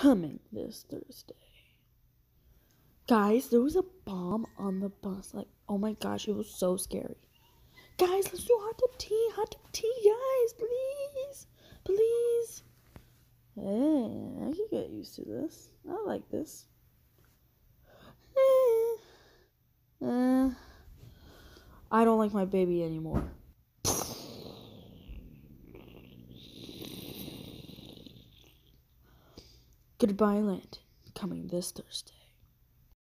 coming this Thursday. Guys, there was a bomb on the bus. Like, oh my gosh, it was so scary. Guys, let's do hot tub tea. Hot tub tea, guys, please. Please. Hey, I can get used to this. I like this. Eh. Eh. I don't like my baby anymore. Goodbye, Landon, coming this Thursday.